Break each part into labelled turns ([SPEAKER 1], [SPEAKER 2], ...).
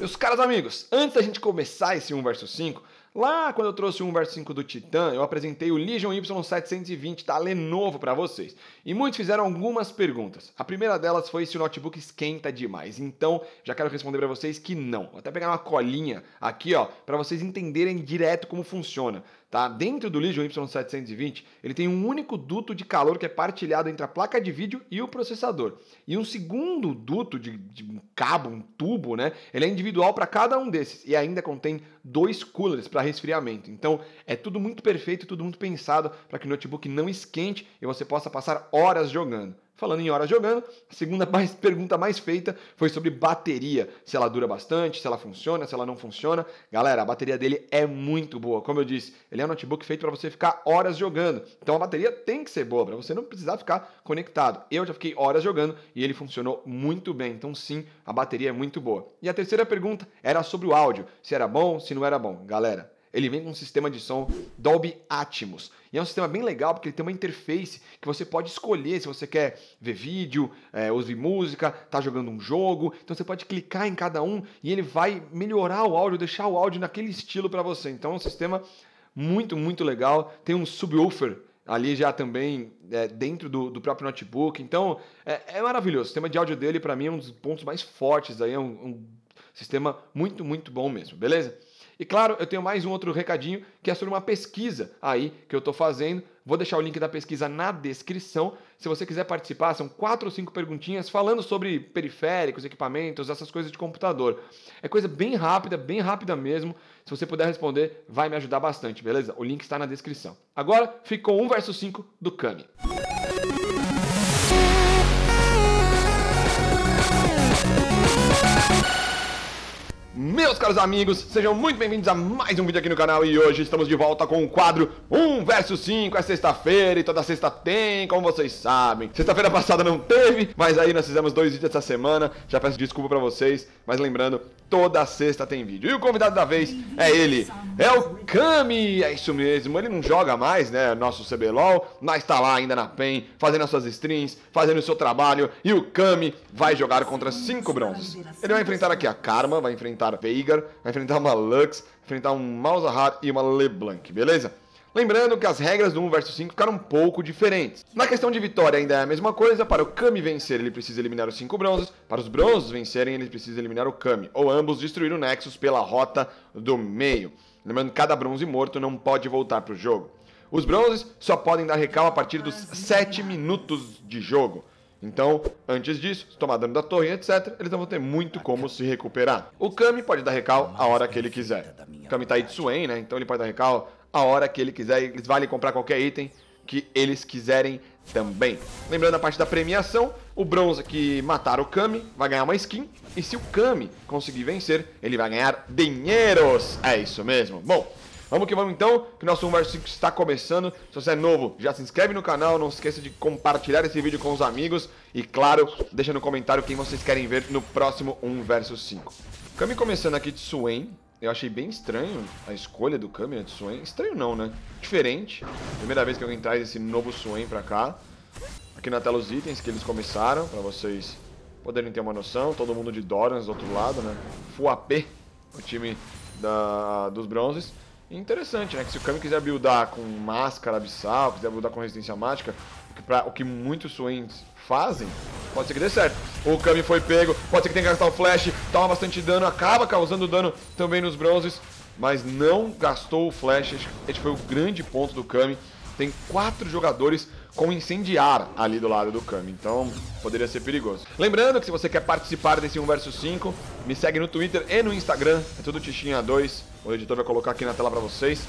[SPEAKER 1] Meus caros amigos, antes da gente começar esse 1 vs 5, lá quando eu trouxe o 1 vs 5 do Titan, eu apresentei o Legion Y720 da Lenovo para vocês. E muitos fizeram algumas perguntas. A primeira delas foi se o notebook esquenta demais. Então, já quero responder para vocês que não. Vou até pegar uma colinha aqui, ó, para vocês entenderem direto como funciona. Tá? Dentro do Legion Y720, ele tem um único duto de calor que é partilhado entre a placa de vídeo e o processador. E um segundo duto de, de um cabo, um tubo, né? Ele é individual para cada um desses e ainda contém dois coolers para resfriamento. Então, é tudo muito perfeito, tudo muito pensado para que o notebook não esquente e você possa passar horas jogando. Falando em horas jogando, a segunda mais, pergunta mais feita foi sobre bateria. Se ela dura bastante, se ela funciona, se ela não funciona. Galera, a bateria dele é muito boa. Como eu disse, ele é um notebook feito para você ficar horas jogando. Então a bateria tem que ser boa, para você não precisar ficar conectado. Eu já fiquei horas jogando e ele funcionou muito bem. Então sim, a bateria é muito boa. E a terceira pergunta era sobre o áudio. Se era bom, se não era bom. Galera, ele vem com um sistema de som Dolby Atmos. E é um sistema bem legal porque ele tem uma interface que você pode escolher se você quer ver vídeo, é, ouvir música, tá jogando um jogo. Então você pode clicar em cada um e ele vai melhorar o áudio, deixar o áudio naquele estilo para você. Então é um sistema muito, muito legal. Tem um subwoofer ali já também é, dentro do, do, próprio notebook. Então é, é, maravilhoso. O sistema de áudio dele para mim é um dos pontos mais fortes aí. É um, um sistema muito, muito bom mesmo, beleza? E claro, eu tenho mais um outro recadinho que é sobre uma pesquisa aí que eu estou fazendo. Vou deixar o link da pesquisa na descrição. Se você quiser participar, são quatro ou cinco perguntinhas falando sobre periféricos, equipamentos, essas coisas de computador. É coisa bem rápida, bem rápida mesmo. Se você puder responder, vai me ajudar bastante, beleza? O link está na descrição. Agora, ficou 1 versus 5 do Kami. Meus caros amigos, sejam muito bem-vindos a mais um vídeo aqui no canal e hoje estamos de volta com o quadro 1 vs 5, é sexta-feira e toda sexta tem, como vocês sabem. Sexta-feira passada não teve, mas aí nós fizemos dois vídeos essa semana, já peço desculpa pra vocês, mas lembrando, toda sexta tem vídeo. E o convidado da vez é ele, é o Kami, é isso mesmo, ele não joga mais, né, nosso CBLOL, mas tá lá ainda na PEN, fazendo as suas streams, fazendo o seu trabalho, e o Kami vai jogar contra cinco bronzes. Ele vai enfrentar aqui a Karma, vai enfrentar Veigar, vai enfrentar uma Lux, enfrentar um Malzahar e uma LeBlanc, beleza? Lembrando que as regras do 1 vs 5 ficaram um pouco diferentes. Na questão de vitória ainda é a mesma coisa, para o Kami vencer ele precisa eliminar os 5 bronzes, para os bronzes vencerem ele precisa eliminar o Kami, ou ambos destruir o Nexus pela rota do meio. Lembrando que cada bronze morto não pode voltar para o jogo. Os bronzes só podem dar recal a partir dos 7 minutos de jogo. Então, antes disso, se tomar dano da torre, etc., eles não vão ter muito como se recuperar. O Kami pode dar recal a hora que ele quiser. O Kami tá Itsuen, né? Então ele pode dar recal a hora que ele quiser. Eles valem comprar qualquer item que eles quiserem também. Lembrando a parte da premiação, o bronze que matar o Kami vai ganhar uma skin. E se o Kami conseguir vencer, ele vai ganhar dinheiros. É isso mesmo. Bom, Vamos que vamos então, que nosso 1 vs 5 está começando. Se você é novo, já se inscreve no canal, não esqueça de compartilhar esse vídeo com os amigos e, claro, deixa no comentário quem vocês querem ver no próximo 1 vs 5. Kami começando aqui de Swain, eu achei bem estranho a escolha do né, de Swain. Estranho não, né? Diferente. Primeira vez que alguém traz esse novo Swain pra cá. Aqui na tela os itens que eles começaram, pra vocês poderem ter uma noção. Todo mundo de Dorans do outro lado, né? Full AP, o time da, dos bronzes. Interessante, né? Que se o Kami quiser buildar com máscara abissal, quiser buildar com resistência mágica, o que, pra, o que muitos Swains fazem, pode ser que dê certo. O Kami foi pego, pode ser que tenha que gastar o flash, toma bastante dano, acaba causando dano também nos bronzes, mas não gastou o flash. Esse foi o grande ponto do Kami. Tem quatro jogadores com incendiar ali do lado do Kami. Então, poderia ser perigoso. Lembrando que se você quer participar desse 1 vs 5, me segue no Twitter e no Instagram. É tudo Tichinha2. O editor vai colocar aqui na tela pra vocês.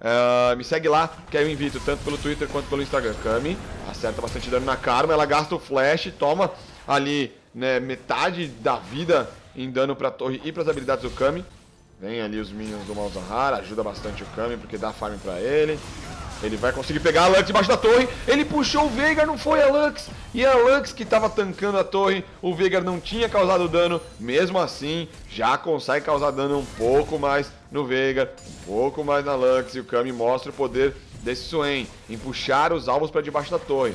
[SPEAKER 1] Uh, me segue lá, que aí eu invito tanto pelo Twitter quanto pelo Instagram. Kami acerta bastante dano na Karma, ela gasta o flash, toma ali né, metade da vida em dano pra torre e pras habilidades do Kami. Vem ali os minions do Malzahar, ajuda bastante o Kami porque dá farm pra ele. Ele vai conseguir pegar a Lux debaixo da torre. Ele puxou o Veigar, não foi a Lux. E a Lux que estava tancando a torre. O Veigar não tinha causado dano. Mesmo assim, já consegue causar dano um pouco mais no Veigar. Um pouco mais na Lux. E o Kami mostra o poder desse Swain em puxar os alvos para debaixo da torre.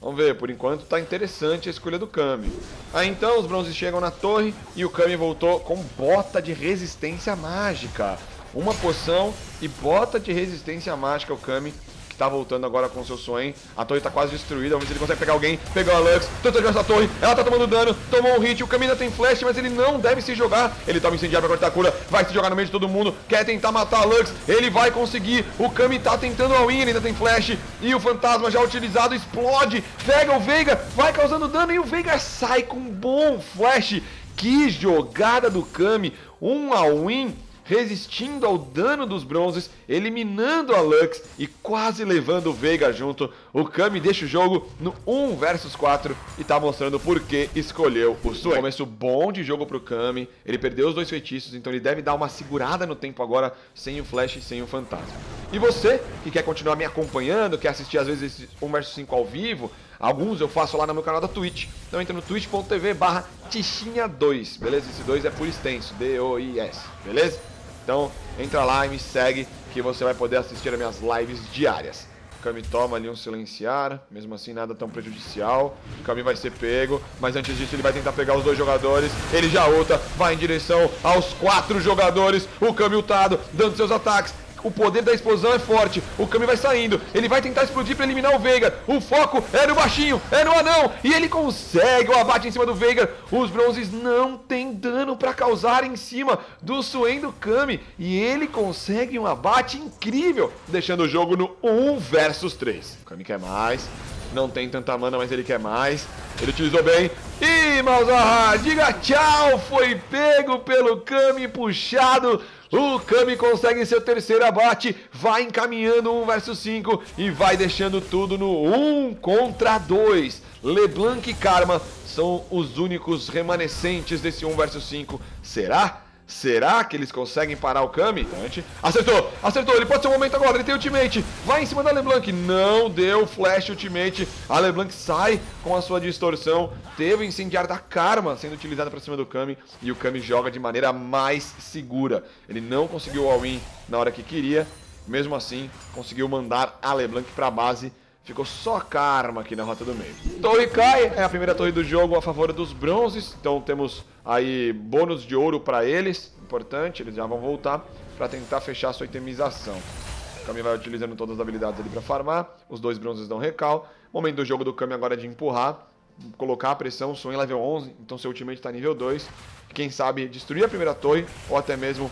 [SPEAKER 1] Vamos ver, por enquanto tá interessante a escolha do Kami. Aí então os bronzes chegam na torre e o Kami voltou com bota de resistência mágica. Uma poção e bota de resistência mágica o Kami tá voltando agora com o seu Swain. A torre tá quase destruída, vamos ver se ele consegue pegar alguém. Pegou a Lux, tentou jogar essa torre, ela tá tomando dano, tomou um hit, o ainda tem flash, mas ele não deve se jogar. Ele toma incendiário pra cortar a cura, vai se jogar no meio de todo mundo, quer tentar matar a Lux, ele vai conseguir. O Kami tá tentando a win, ele ainda tem flash, e o fantasma já utilizado explode, pega o Veiga, vai causando dano, e o Veiga sai com um bom flash. Que jogada do Kami, um all-in resistindo ao dano dos bronzes, eliminando a Lux e quase levando o Veiga junto. O Kami deixa o jogo no 1 versus 4 e tá mostrando por que escolheu o Swain. Começo bom de jogo pro Kami, ele perdeu os dois feitiços, então ele deve dar uma segurada no tempo agora sem o Flash e sem o Fantasma. E você, que quer continuar me acompanhando, quer assistir às vezes esse 1 vs 5 ao vivo, Alguns eu faço lá no meu canal da Twitch. Então entra no twitch.tv barra Tichinha2, beleza? Esse 2 é por extenso, D-O-I-S, beleza? Então entra lá e me segue que você vai poder assistir as minhas lives diárias. O Kami toma ali um silenciar, mesmo assim nada tão prejudicial. O Kami vai ser pego, mas antes disso ele vai tentar pegar os dois jogadores. Ele já ulta, vai em direção aos quatro jogadores. O Kami ultado, dando seus ataques o poder da explosão é forte. O Kami vai saindo. Ele vai tentar explodir para eliminar o Veigar. O foco é no baixinho, é no anão. E ele consegue o abate em cima do Veigar. Os bronzes não tem dano para causar em cima do Swain do Kami. E ele consegue um abate incrível, deixando o jogo no 1 versus 3. O Kami quer mais. Não tem tanta mana, mas ele quer mais. Ele utilizou bem. E Malzahar, diga tchau. Foi pego pelo Kami, puxado o Kami consegue seu terceiro abate, vai encaminhando 1 versus 5 e vai deixando tudo no 1 contra 2. LeBlanc e Karma são os únicos remanescentes desse 1 versus 5. Será? Será que eles conseguem parar o Kami? Acertou! Acertou! Ele pode ser o momento agora, ele tem ultimate! Vai em cima da LeBlanc! Não deu flash ultimate! A LeBlanc sai com a sua distorção. Teve o incendiário da Karma sendo utilizado para cima do Kami. E o Kami joga de maneira mais segura. Ele não conseguiu o all-in na hora que queria. Mesmo assim, conseguiu mandar a LeBlanc para base Ficou só Karma aqui na rota do meio. Torre cai, é a primeira torre do jogo a favor dos bronzes. Então temos aí bônus de ouro para eles. Importante, eles já vão voltar para tentar fechar a sua itemização. O Kami vai utilizando todas as habilidades ali para farmar. Os dois bronzes dão recal. Momento do jogo do Kami agora é de empurrar. Colocar a pressão, Swain level 11, então seu ultimate está nível 2. Quem sabe destruir a primeira torre ou até mesmo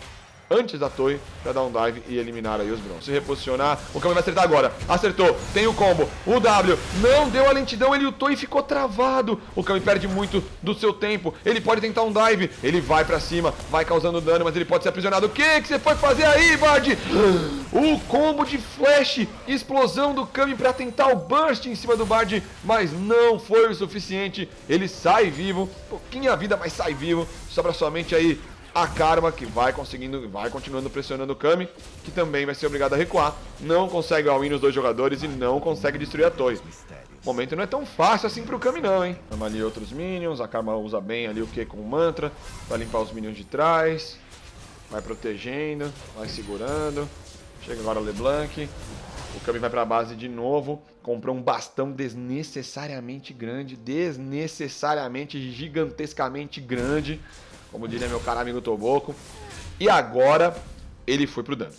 [SPEAKER 1] antes da torre para dar um dive e eliminar aí os bronzes. Se reposicionar, o Kami vai acertar agora. Acertou, tem o combo. O W não deu a lentidão, ele lutou e ficou travado. O Kami perde muito do seu tempo. Ele pode tentar um dive, ele vai para cima, vai causando dano, mas ele pode ser aprisionado. O que que você foi fazer aí, Bard? O combo de flash, explosão do Kami para tentar o burst em cima do Bard, mas não foi o suficiente. Ele sai vivo, pouquinho a vida, mas sai vivo. Sobra somente aí a Karma, que vai conseguindo, vai continuando pressionando o Kami, que também vai ser obrigado a recuar. Não consegue all-in nos dois jogadores e não consegue destruir a torre. O momento não é tão fácil assim pro Kami não, hein? Tamo ali outros minions, a Karma usa bem ali o que com o mantra, vai limpar os minions de trás, vai protegendo, vai segurando. Chega agora o LeBlanc, o Kami vai pra base de novo, comprou um bastão desnecessariamente grande, desnecessariamente, gigantescamente grande como diria meu caro amigo Toboco. E agora ele foi pro dano.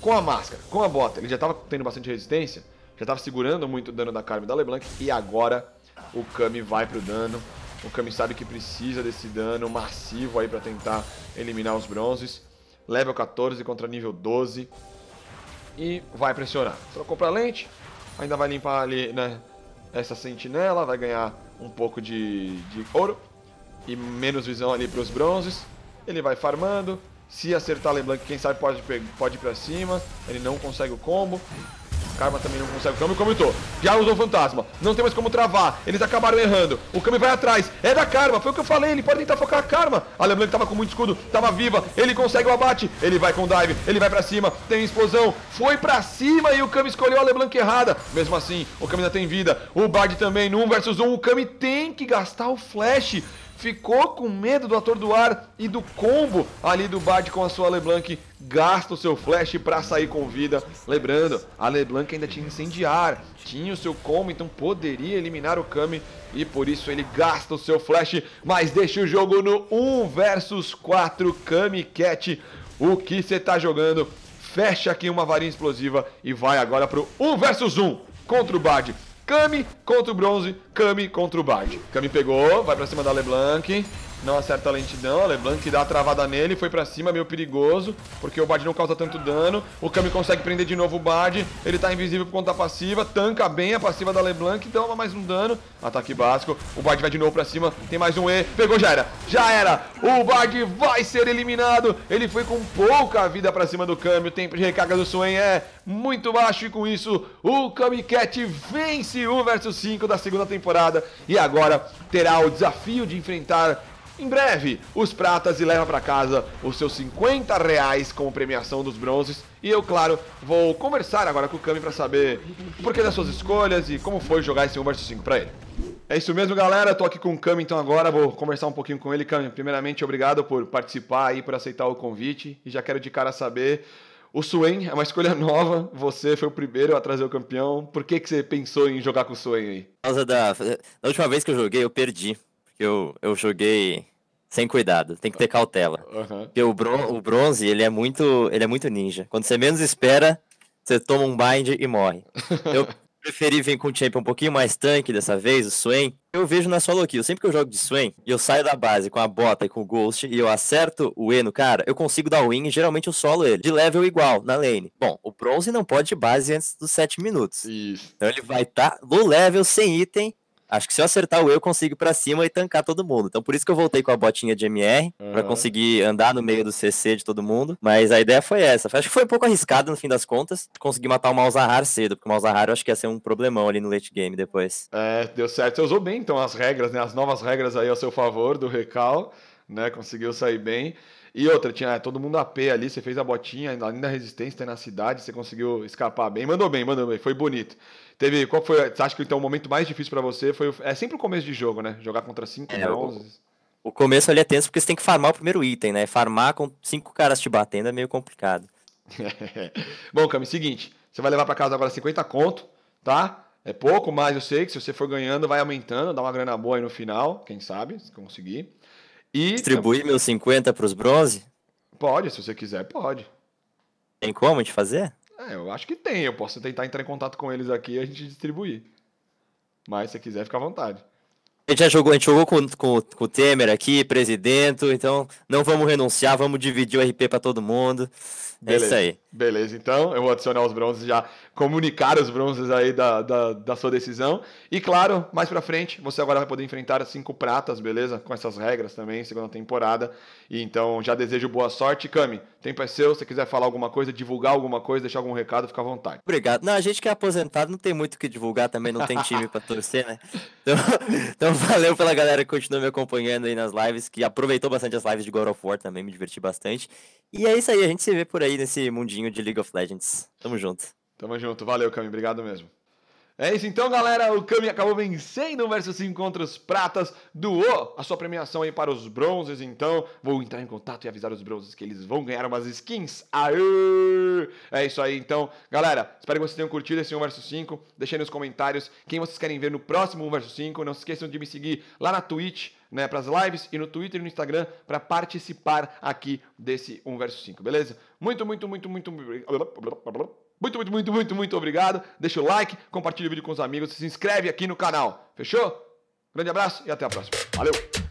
[SPEAKER 1] Com a máscara, com a bota, ele já estava tendo bastante resistência, já estava segurando muito o dano da Carmen e da LeBlanc, e agora o Kami vai pro dano. O Kami sabe que precisa desse dano massivo aí para tentar eliminar os bronzes. Level 14 contra nível 12. E vai pressionar. Trocou pra lente, ainda vai limpar ali, né, essa sentinela, vai ganhar um pouco de, de ouro e menos visão ali para os bronzes. Ele vai farmando. Se acertar LeBlanc, quem sabe pode, pode ir para cima. Ele não consegue o combo. Karma também não consegue o Kami, comentou. Já usou o fantasma. Não tem mais como travar. Eles acabaram errando. O Kami vai atrás. É da Karma. Foi o que eu falei. Ele pode tentar focar a Karma. A LeBlanc tava com muito escudo. Tava viva. Ele consegue o abate. Ele vai com o dive. Ele vai pra cima. Tem explosão. Foi pra cima e o Kami escolheu a LeBlanc errada. Mesmo assim, o Kami ainda tem vida. O Bard também no 1 versus 1. O Kami tem que gastar o flash ficou com medo do atordoar e do combo ali do Bard com a sua LeBlanc, gasta o seu flash para sair com vida. Lembrando, a LeBlanc ainda tinha incendiar, tinha o seu combo, então poderia eliminar o Kami e por isso ele gasta o seu flash, mas deixa o jogo no 1 versus 4 Kami Cat. O que você tá jogando? Fecha aqui uma varinha explosiva e vai agora pro 1 versus 1 contra o Bard. Kami contra o bronze, Kami contra o Bard. Kami pegou, vai pra cima da LeBlanc não acerta a lentidão, a LeBlanc dá a travada nele, foi pra cima, meio perigoso, porque o Bard não causa tanto dano, o Kami consegue prender de novo o Bard, ele tá invisível por conta passiva, tanca bem a passiva da LeBlanc, toma mais um dano, ataque básico, o Bard vai de novo pra cima, tem mais um E, pegou, já era, já era, o Bard vai ser eliminado, ele foi com pouca vida pra cima do Kami, o tempo de recarga do Swain é muito baixo e com isso o Kami Cat vence 1 vs 5 da segunda temporada. E agora terá o desafio de enfrentar em breve, os pratas e leva para casa os seus 50 reais como premiação dos bronzes. E eu, claro, vou conversar agora com o Kami para saber o porquê das suas escolhas e como foi jogar esse 1 vs 5 para ele. É isso mesmo, galera. Tô aqui com o Kami então agora, vou conversar um pouquinho com ele. Kami, primeiramente, obrigado por participar e por aceitar o convite. E já quero de cara saber o Swain é uma escolha nova, você foi o primeiro a trazer o campeão. Por que, que você pensou em jogar com o Swain aí?
[SPEAKER 2] Por causa da. Da última vez que eu joguei, eu perdi eu, eu joguei sem cuidado, tem que ter cautela. Uhum. Porque o, bron o bronze, ele é muito ele é muito ninja. Quando você menos espera, você toma um bind e morre. Eu preferi vir com o champion um pouquinho mais tanque dessa vez, o Swain. Eu vejo na solo kill, sempre que eu jogo de Swain, e eu saio da base com a bota e com o Ghost, e eu acerto o E no cara, eu consigo dar win e geralmente eu solo ele, de level igual, na lane. Bom, o bronze não pode de base antes dos 7 minutos. Isso. Então ele vai estar tá low level, sem item, Acho que se eu acertar o eu, consigo ir pra cima e tancar todo mundo. Então por isso que eu voltei com a botinha de MR, uhum. pra conseguir andar no meio do CC de todo mundo. Mas a ideia foi essa. Acho que foi um pouco arriscado no fim das contas, conseguir matar o Malzahar cedo, porque o Malzahar eu acho que ia ser um problemão ali no late game depois.
[SPEAKER 1] É, deu certo. Você usou bem então as regras, né? As novas regras aí ao seu favor do recal, né? Conseguiu sair bem. E outra, tinha é, todo mundo AP ali, você fez a botinha, além da resistência, na cidade, você conseguiu escapar bem. Mandou bem, mandou bem, foi bonito. Teve, qual foi, você acha que então o momento mais difícil para você foi, é sempre o começo de jogo, né? Jogar contra cinco é, bronzes.
[SPEAKER 2] O, o começo ali é tenso porque você tem que farmar o primeiro item, né? Farmar com cinco caras te batendo é meio complicado.
[SPEAKER 1] Bom, Cami, seguinte, você vai levar para casa agora 50 conto, tá? É pouco, mas eu sei que se você for ganhando, vai aumentando, dá uma grana boa aí no final, quem sabe, se conseguir.
[SPEAKER 2] E distribuir meus 50 para os bronze?
[SPEAKER 1] Pode, se você quiser, pode.
[SPEAKER 2] Tem como de fazer?
[SPEAKER 1] É, eu acho que tem. Eu posso tentar entrar em contato com eles aqui e a gente distribuir. Mas se quiser, fica à vontade.
[SPEAKER 2] A gente já jogou, a gente jogou com, com, com o Temer aqui, presidente, então não vamos renunciar, vamos dividir o RP para todo mundo.
[SPEAKER 1] Beleza,
[SPEAKER 2] é isso aí.
[SPEAKER 1] Beleza, então eu vou adicionar os bronzes já, comunicar os bronzes aí da, da, da sua decisão. E claro, mais pra frente, você agora vai poder enfrentar cinco pratas, beleza? Com essas regras também, segunda temporada. E então já desejo boa sorte. Cami, tempo é seu. Se você quiser falar alguma coisa, divulgar alguma coisa, deixar algum recado, fica à vontade.
[SPEAKER 2] Obrigado. Não, a gente que é aposentado não tem muito o que divulgar também, não tem time pra torcer, né? Então, então valeu pela galera que continua me acompanhando aí nas lives, que aproveitou bastante as lives de God of War também, me diverti bastante. E é isso aí, a gente se vê por aí nesse mundinho de League of Legends. Tamo junto.
[SPEAKER 1] Tamo junto. Valeu, Cami. Obrigado mesmo. É isso então, galera. O Kami acabou vencendo o versus 5 contra os pratas. Doou a sua premiação aí para os bronzes. Então, vou entrar em contato e avisar os bronzes que eles vão ganhar umas skins. Aê! É isso aí, então. Galera, espero que vocês tenham curtido esse 1 versus 5. Deixem nos comentários quem vocês querem ver no próximo 1 versus 5. Não se esqueçam de me seguir lá na Twitch, né, para as lives e no Twitter e no Instagram para participar aqui desse 1 versus 5, beleza? Muito, muito, muito, muito. Muito, muito, muito, muito, muito obrigado. Deixa o like, compartilha o vídeo com os amigos, se inscreve aqui no canal. Fechou? Grande abraço e até a próxima. Valeu!